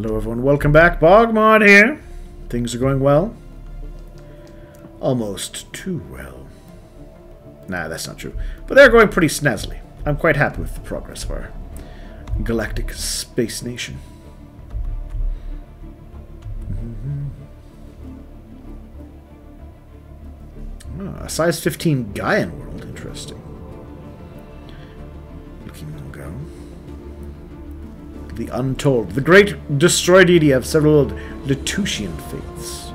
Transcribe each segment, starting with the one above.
Hello everyone, welcome back. Bogmod here. Things are going well. Almost too well. Nah, that's not true. But they're going pretty snazzily. I'm quite happy with the progress of our galactic space nation. Oh, a size 15 Gaian world. Interesting. The Untold. The great destroyer deity of several Latushian faiths.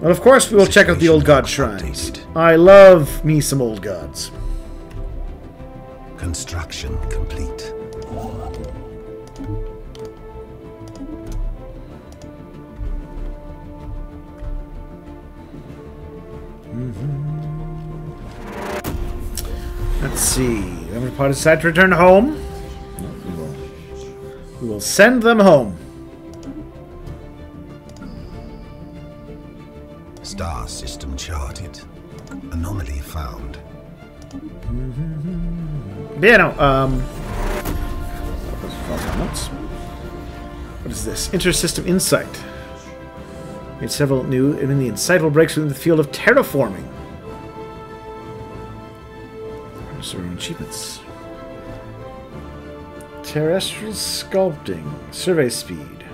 And of course, we will check out the old god shrines. I love me some old gods. Construction complete. Mm-hmm. Let's see. Everybody decide to return home. We will, send them home. Star system charted. Anomaly found. Yeah, no, um... What is this? Intersystem Insight. Made several new and the insightful breaks within the field of terraforming. Certain achievements. Terrestrial sculpting. Survey speed.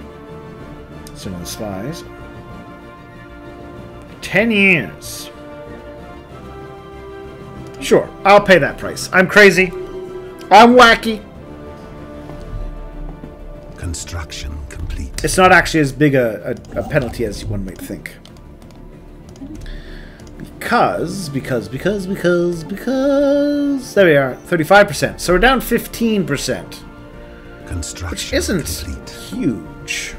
Some the spies. Ten years. Sure, I'll pay that price. I'm crazy. I'm wacky. Construction complete. It's not actually as big a, a, a penalty as one might think. Because, because, because, because, because... There we are, 35%. So we're down 15%. Construction Which isn't complete. huge.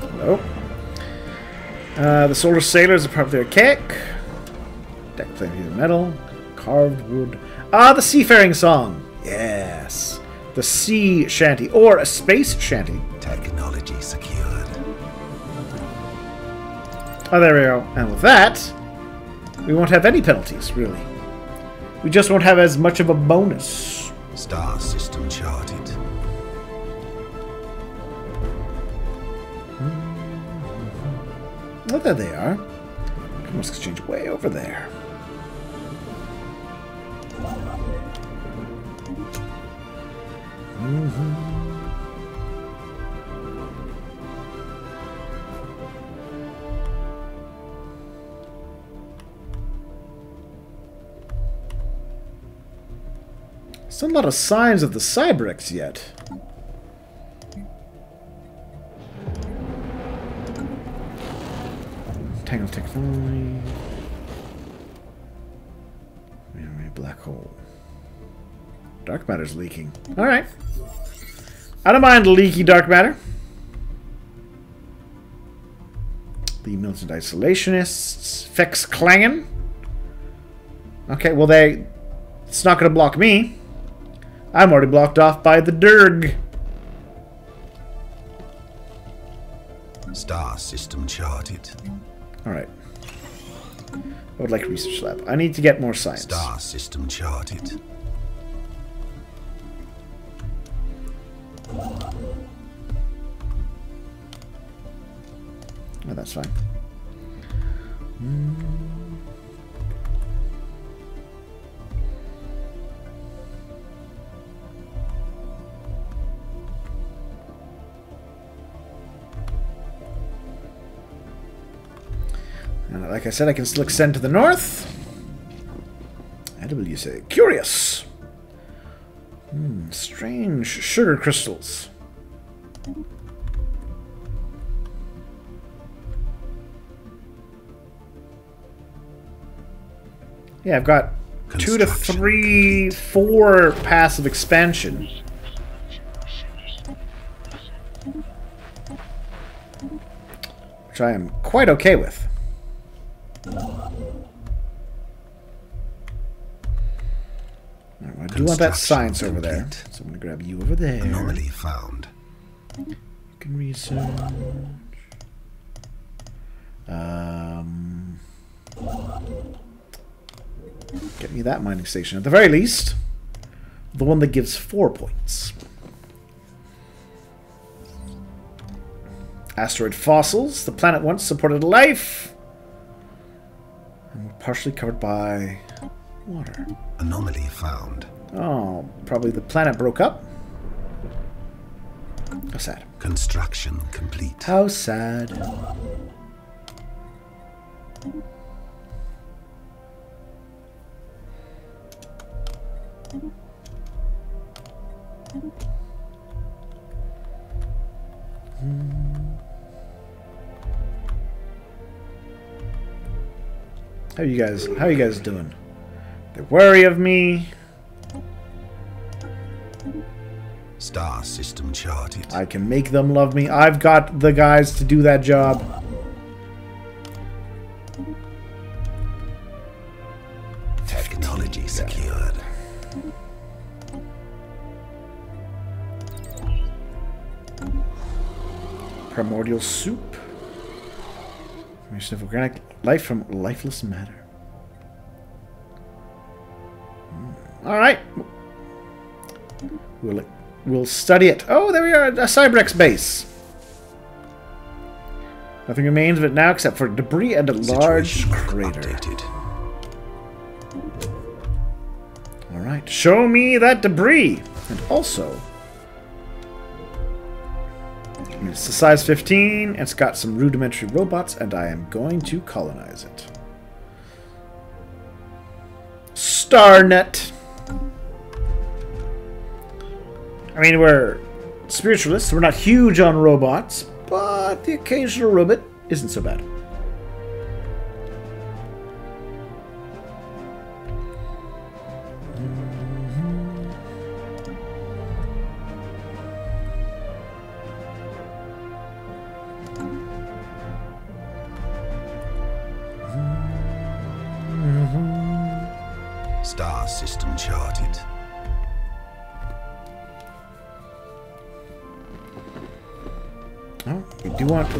Hello. Uh, the solar sailors are probably archaic. Deck plate of metal. Carved wood. Ah, the seafaring song. Yes. The sea shanty. Or a space shanty. Technology secured. Oh, there we go. And with that, we won't have any penalties, really. We just won't have as much of a bonus. Star system charted. Oh, there they are. Commerce exchange way over there. Still not a signs of the Cybrex yet. Tangle technology. Black hole. Dark matter's leaking. Alright. I don't mind leaky dark matter. The militant isolationists. Fex Klangen. Okay, well they it's not gonna block me. I'm already blocked off by the Durg. Star system charted. Alright. I would like research lab. I need to get more science. Star system charted. That's fine. And like I said, I can still extend to the north. Will you say? Curious. Hmm, strange sugar crystals. Yeah, I've got two to three, four passive expansion. Which I am quite okay with. I do want that science over there. So I'm going to grab you over there. Anomaly found. You can research. Um, get me that mining station. At the very least, the one that gives four points. Asteroid fossils. The planet once supported life. And we're partially covered by water. Anomaly found. Oh, probably the planet broke up. How sad. Construction complete. How sad. How you guys? How you guys doing? They worry of me. Star system charted. I can make them love me. I've got the guys to do that job. Primordial soup. Formation of organic life from lifeless matter. Hmm. All right. We'll we'll study it. Oh, there we are, a Cybrex base. Nothing remains of it now except for debris and a large crater. updated. All right, show me that debris, and also. It's a size 15, it's got some rudimentary robots, and I am going to colonize it. Starnet. I mean, we're spiritualists, we're not huge on robots, but the occasional robot isn't so bad.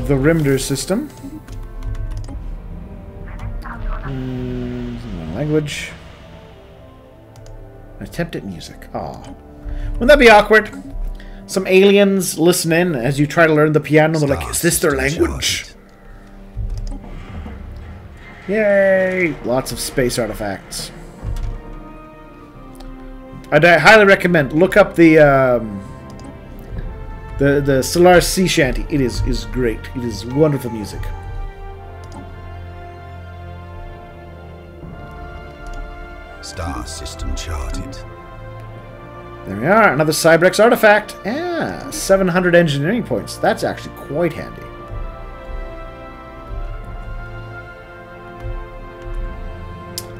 The Rimder system. Hmm, language. Attempt at music. Aw. Wouldn't that be awkward? Some aliens listen in as you try to learn the piano. They're like, is this their language? Yay! Lots of space artifacts. I'd uh, highly recommend look up the um, the the Solaris Sea Shanty. It is is great. It is wonderful music. Star system charted. There we are, another Cybrex artifact. Yeah, 700 engineering points. That's actually quite handy.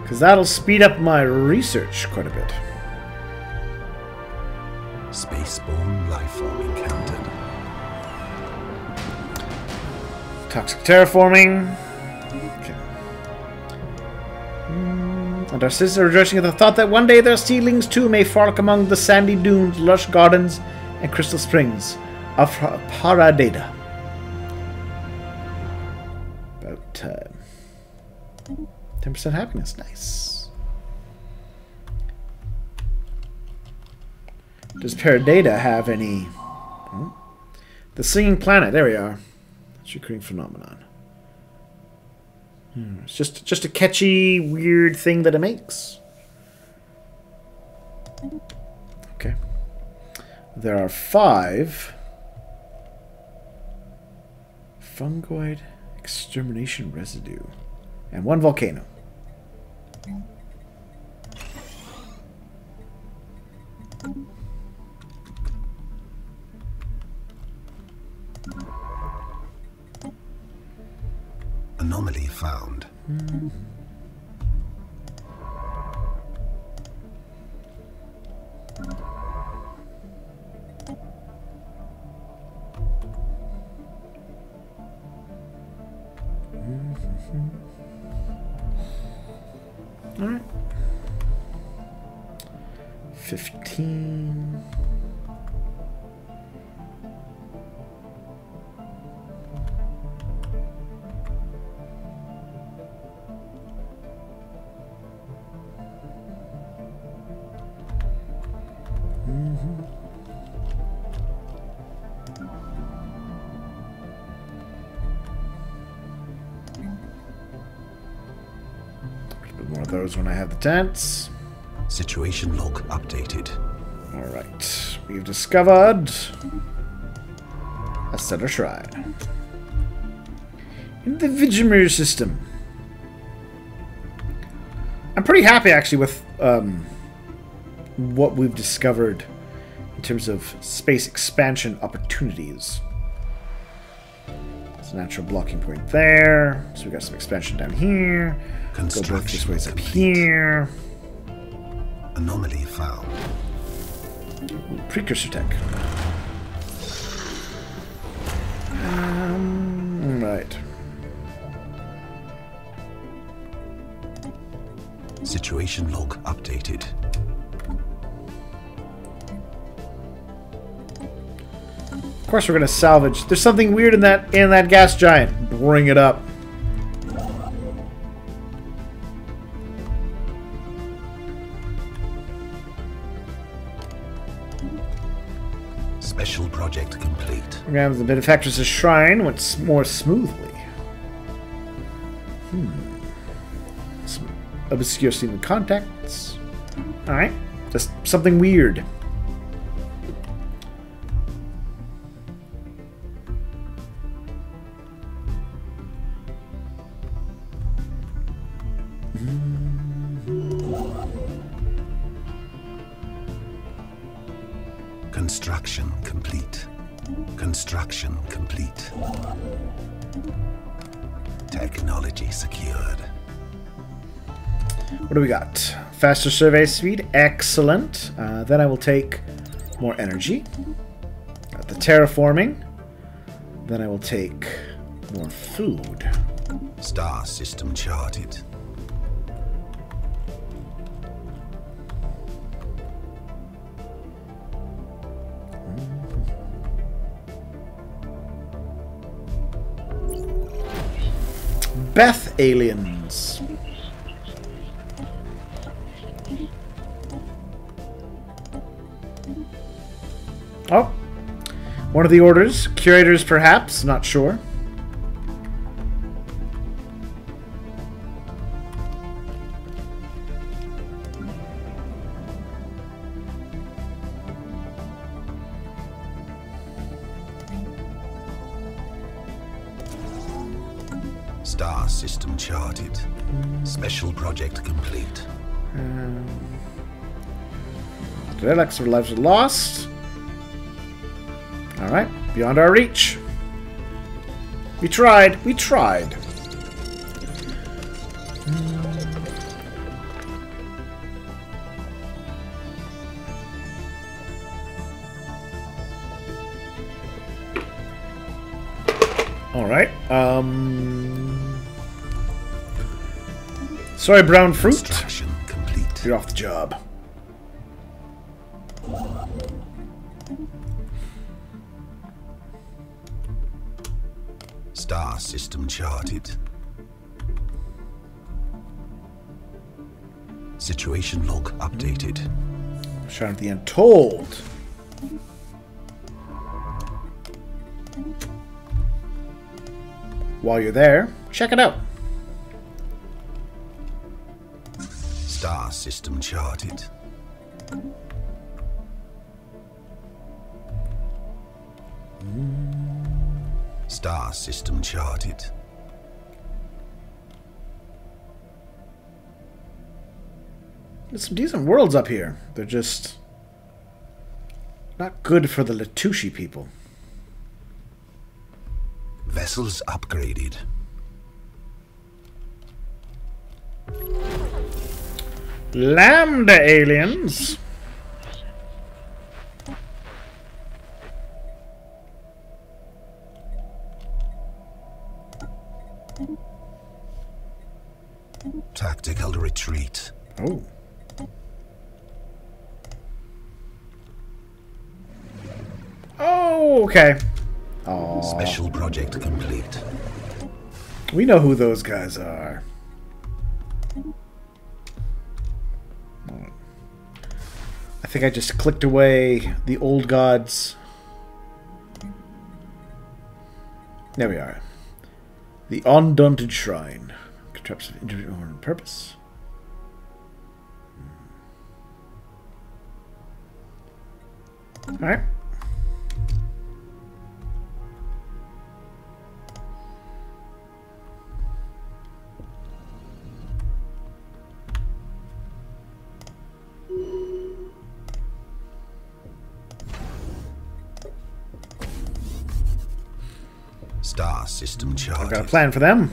Because that'll speed up my research quite a bit. Spaceborne lifeform encountered. Toxic terraforming. Okay. Mm, And our sisters are rejoicing at the thought that one day their seedlings too may frolic among the sandy dunes, lush gardens, and crystal springs of Paradeda. About time. 10% happiness. Nice. Does Paradeda have any... Hmm? The Singing Planet. There we are. That's a recurring phenomenon. Hmm, It's just just a catchy, weird thing that it makes. Okay. There are five fungoid extermination residue and one volcano. Anomaly found. All when I have the tents. Situation log updated. Alright. We've discovered a Center Shrine. In the Vigimir system. I'm pretty happy actually with um, what we've discovered in terms of space expansion opportunities. It's a natural blocking point there. So we got some expansion down here. Go both these Construction ways up here. Anomaly found. Precursor tech. Um, right. Situation log updated. Of course, we're gonna salvage. There's something weird in that in that gas giant. Bring it up. Special project complete. Programs the benefactress' shrine went more smoothly. Hmm. Some obscure student contacts. All right, just something weird. Faster survey speed, excellent. Uh, then I will take more energy. Got the terraforming. Then I will take more food. Star system charted. Beth aliens. One of the orders. Curators, perhaps. Not sure. Star system charted. Special project complete. Um, Relics of lives lost. Beyond our reach. We tried. We tried. Alright. Um. Sorry, brown fruit. You're off the job. Star system charted. Situation log updated. Of the Untold. While you're there, check it out. Star system charted. Star system charted. There's some decent worlds up here. They're just not good for the Latushi people. Vessels upgraded. Lambda aliens. Retreat. Oh. Oh, okay. Oh, Special project complete. we know who those guys are. I think I just clicked away the old gods. There we are. The Undaunted Shrine. Traps of individual purpose. Alright. Star system I've got a plan for them.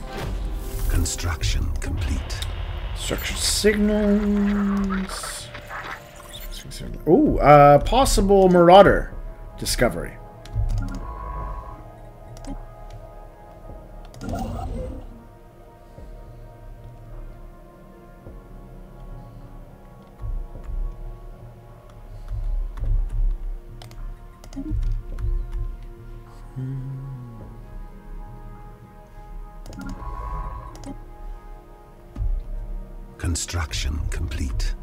Construction complete. Structured signals. Oh, uh, possible marauder discovery. Construction complete.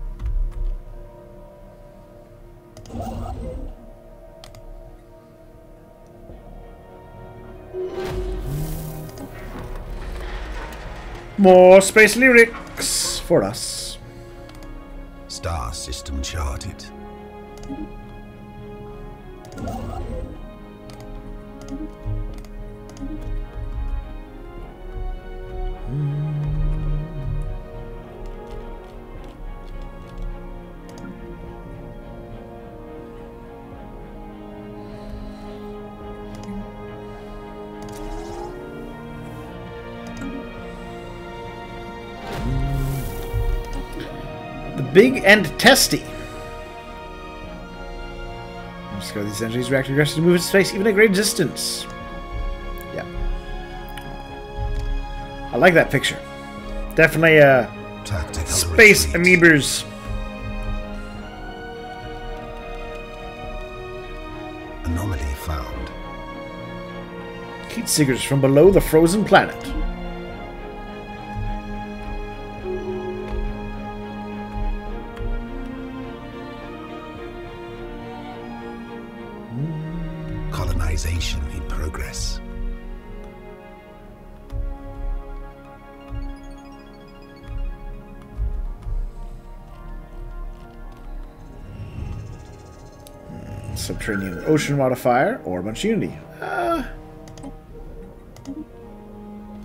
More space lyrics for us. Star system charted. The big and testy. Discover these energies react aggressively to move into space, even at great distance. Yeah. I like that picture. Definitely uh, Tactical space retreat. amoebas. Anomaly found. Heat seekers from below the frozen planet. Ocean modifier or a bunch of unity. Uh,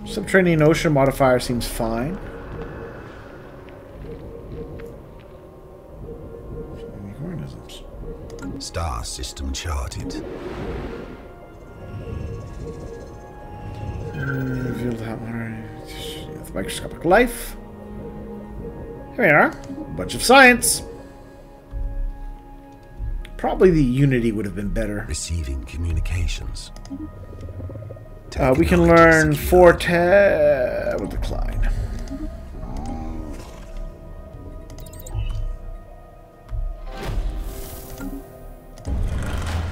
subterranean ocean modifier seems fine. Organisms. Star system charted. Revealed how with microscopic life. Here we are. A bunch of science. Probably the Unity would have been better. Receiving communications. Uh, we can learn. Forte with decline.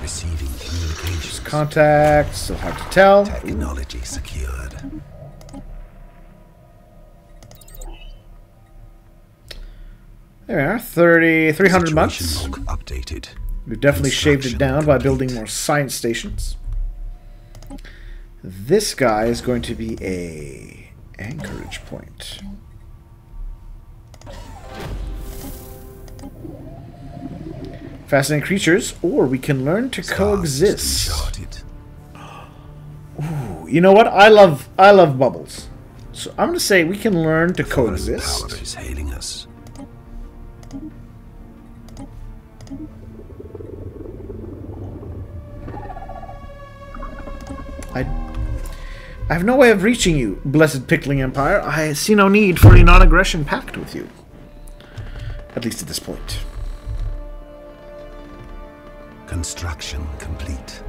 Receiving communications. Contact, still hard to tell. Technology secured. There we are, 30, 300 Situation months. log updated. We've definitely shaved it down by building more science stations. This guy is going to be a anchorage point. Fascinating creatures, or we can learn to coexist. charted. You know what? I love I love bubbles. So I'm gonna say we can learn to coexist. I have no way of reaching you, blessed Pickling Empire. I see no need for a non-aggression pact with you. At least at this point. Construction complete.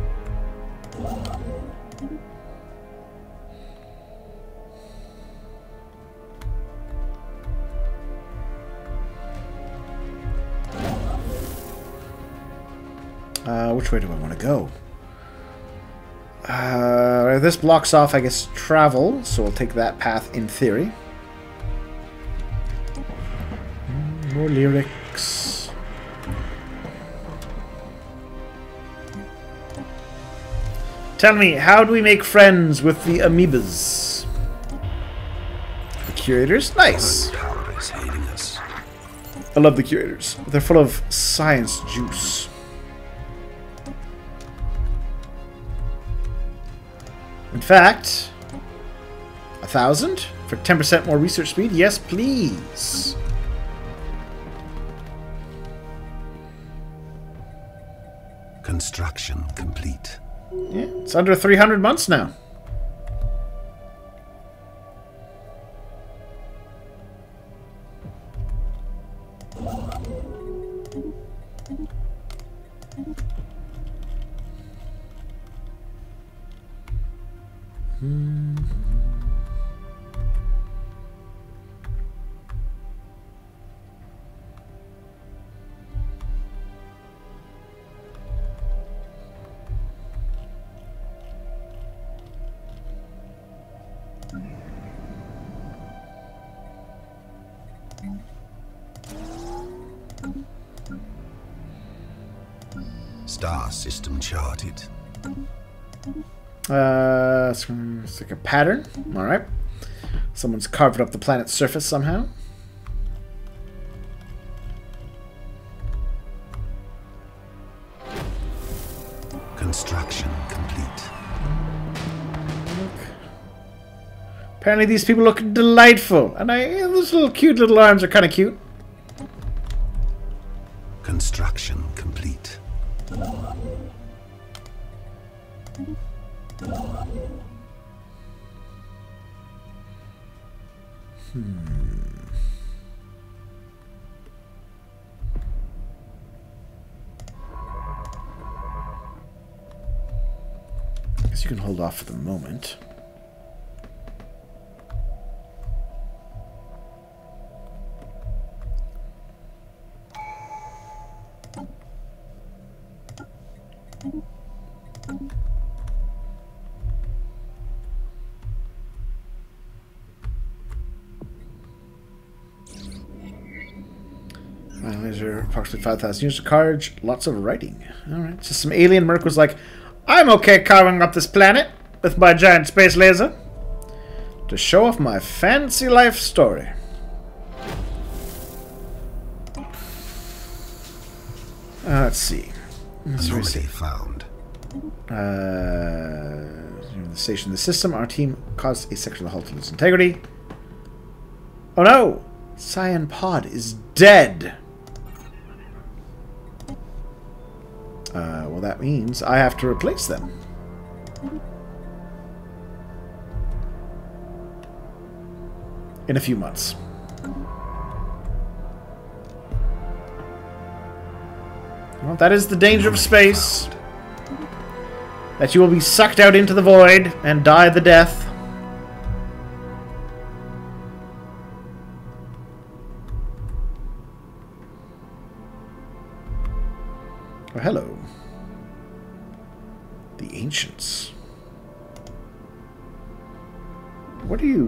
Uh, which way do I want to go? Uh, this blocks off, I guess, travel, so we'll take that path in theory. More lyrics. Tell me, how do we make friends with the amoebas? The curators? Nice. Foreign power is hailing us. I love the curators. They're full of science juice. In fact, a thousand for 10% more research speed? Yes, please. Construction complete. Yeah, it's under 300 months now. Star system charted. Uh, it's, it's like a pattern. All right. Someone's carved up the planet's surface somehow. Construction complete. Apparently, these people look delightful, and I those little cute little arms are kind of cute. Construction complete. Hmm. guess you can hold off for the moment. Approximately 5,000 units of carriage, lots of writing. Alright, so some alien merc was like, I'm okay carving up this planet with my giant space laser to show off my fancy life story. Uh, let's see. Let's Anomaly see. found. Uh, the station of the system, our team caused a section of the hull to lose integrity. Oh no! Cyan Pod is dead! Uh, well, that means I have to replace them. In a few months. Well, that is the danger of space. That you will be sucked out into the void and die the death. Ancients. What are you...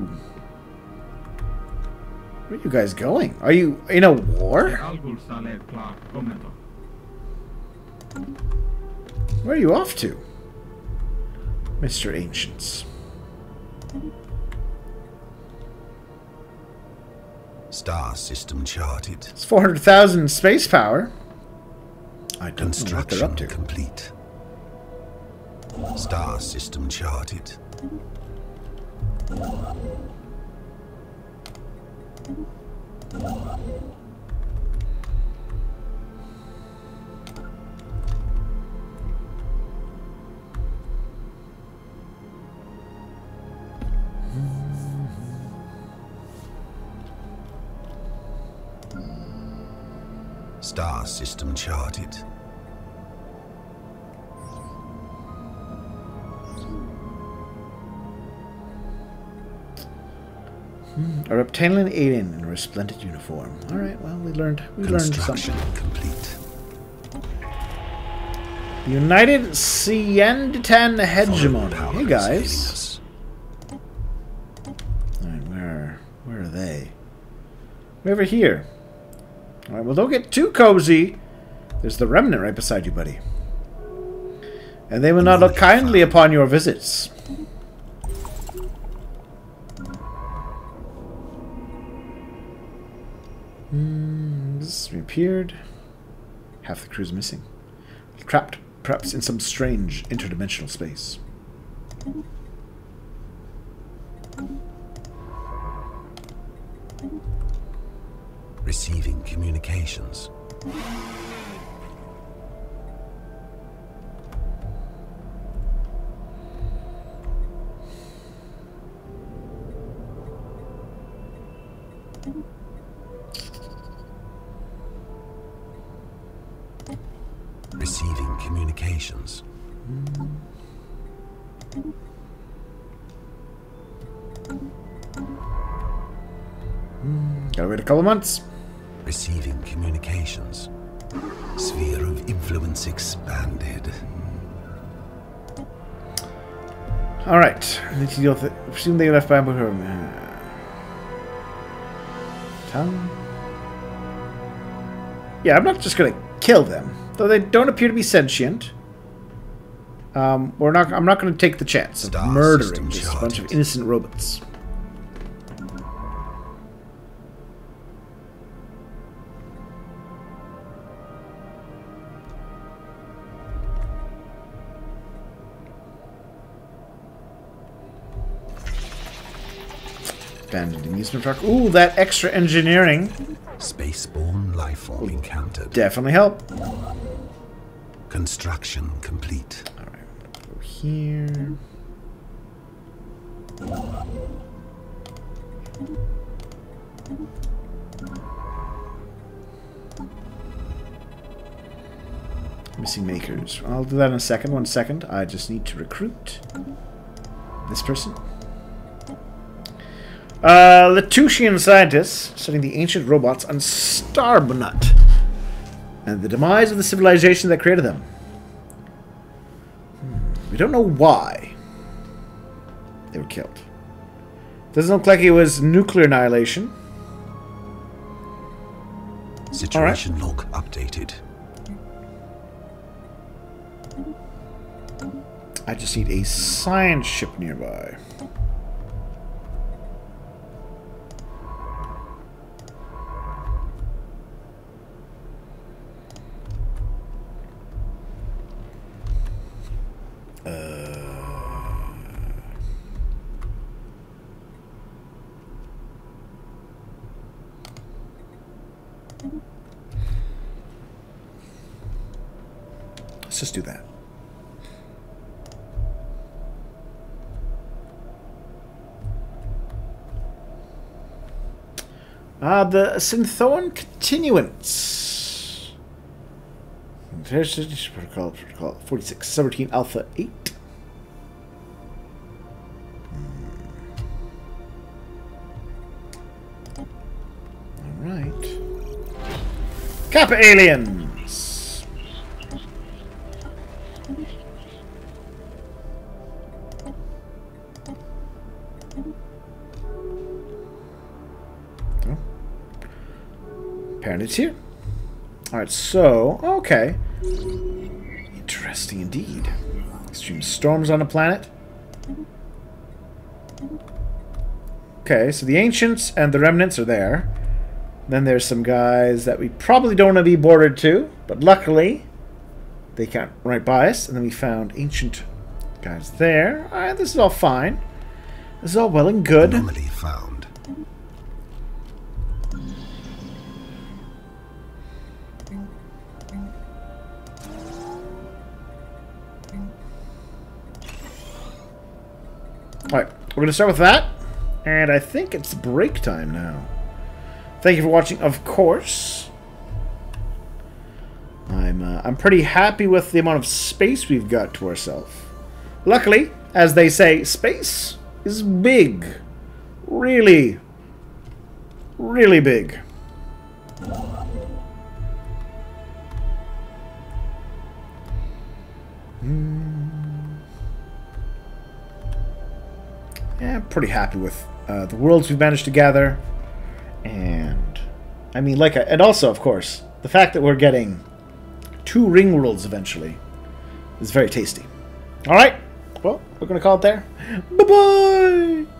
Where are you guys going? Are you in a war? Algul Saleh Clark Commentor. Where are you off to? Mr. Ancients. Star system charted. It's 400,000 space power. I don't know what they're Construction up to. complete. Star system charted. Star system charted. Hmm, a reptilian alien in a resplendent uniform. All right, well, we learned we learned something. complete. United Sienditan Hegemony. Power Hey guys. All right, where where are they? We're over here. All right, well, don't get too cozy. There's the remnant right beside you, buddy. And they will not look kindly upon your visits. Mm, this is. Half the crew's missing. Trapped, perhaps in some strange interdimensional space. Receiving communications. Communications. Gotta wait a couple months. Receiving communications. Sphere of influence expanded. Alright. Need to deal with it. Presume they left by her. Tongue. Yeah, I'm not just gonna kill them. Though they don't appear to be sentient. Um, we're not I'm not gonna take the chance of Star murdering just a bunch of innocent robots. Abandoned amusement park. Ooh, that extra engineering Spaceborne lifeform encountered. definitely help. Construction complete. All right, go here. Missing makers. I'll do that in a second. One second. I just need to recruit this person. Uh, Latusian scientists studying the ancient robots on Starbnut and the demise of the civilization that created them. We don't know why they were killed. Doesn't look like it was nuclear annihilation. Situation log updated. I just need a science ship nearby. Let's just do that. Ah, the Synthoan Continuance. Protocol, protocol 46, 17 Alpha 8. Hmm. Alright. Kappa Aliens! It's here. Alright, so, okay. Interesting indeed. Extreme storms on the planet. Okay, so the Ancients and the Remnants are there. Then there's some guys that we probably don't want to be bordered to, but luckily they can't right by us. And then we found Ancient guys there. Alright, this is all fine. This is all well and good. Anomaly found. Alright, we're going to start with that. And I think it's break time now. Thank you for watching, of course. I'm, uh, I'm pretty happy with the amount of space we've got to ourselves. Luckily, as they say, space is big. Really, really big. Yeah, I'm pretty happy with uh, the worlds we've managed to gather, and I mean, like, and also, of course, the fact that we're getting two ring worlds eventually is very tasty. All right, well, we're gonna call it there. Bye bye.